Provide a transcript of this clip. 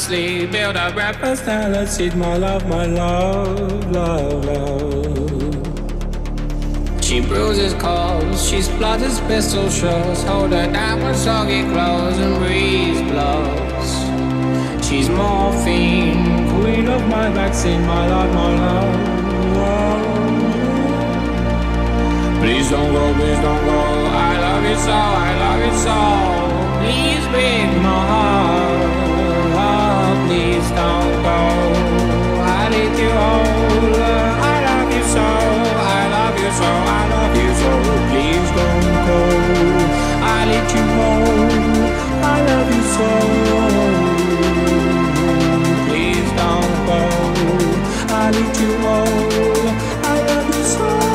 sleep, build and let's eat my love, my love, love, love. She bruises calls, she splutters pistol shots. Hold her down with soggy clothes and breeze blows. She's morphine, queen of my vaccine, my love, my love. love. Please don't go, please don't go. I love you so, I love you so. Please break my heart. Please don't go. I need you all. I love you so, I love you so, I love you so. Please don't go. I need you more. I love you so. Please don't go. I need you more. I love you so.